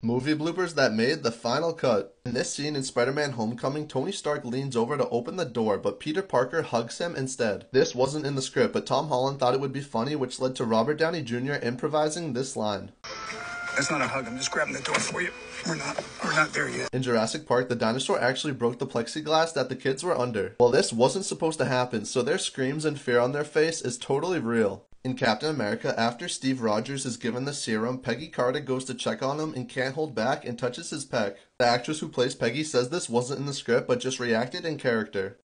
Movie bloopers that made the final cut. In this scene in Spider-Man Homecoming, Tony Stark leans over to open the door, but Peter Parker hugs him instead. This wasn't in the script, but Tom Holland thought it would be funny, which led to Robert Downey Jr. improvising this line. That's not a hug. I'm just grabbing the door for you. We're not we're not there yet. In Jurassic Park, the dinosaur actually broke the plexiglass that the kids were under. Well, this wasn't supposed to happen, so their screams and fear on their face is totally real. In Captain America, after Steve Rogers is given the serum, Peggy Carter goes to check on him and can't hold back and touches his pec. The actress who plays Peggy says this wasn't in the script but just reacted in character.